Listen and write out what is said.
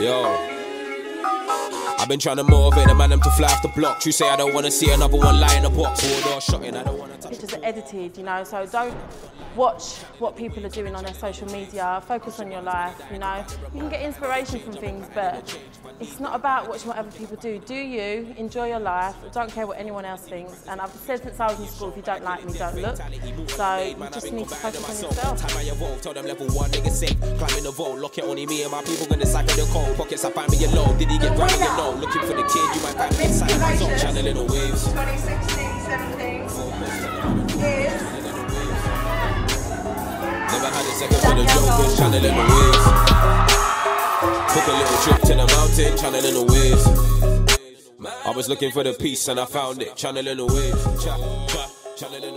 Yo. I've been trying to motivate the man them to fly off the block. You say I don't wanna see another one lie in the box. Shot I don't wanna touch Pictures are edited, you know, so don't watch what people are doing on their social media. Focus on your life, you know. You can get inspiration from things, but it's not about watching what other people do. Do you, enjoy your life, don't care what anyone else thinks. And I've said since I was in school, if you don't like me, don't look. So you just need to focus on yourself. Time I evolve, tell them level one nigga safe. Climbing the vault, lock it only me and my people gonna cycle the cold. Pockets, I find me alone. Did he get grimy? You know, looking for the kid, you might find me inside my zone, channeling the waves. 2016, 17 is Never had a second for the jokers, channeling the waves. Took a little trip to the mountain, channeling the waves. I was looking for the peace and I found it, channeling the waves. Cha, cha, channeling the waves.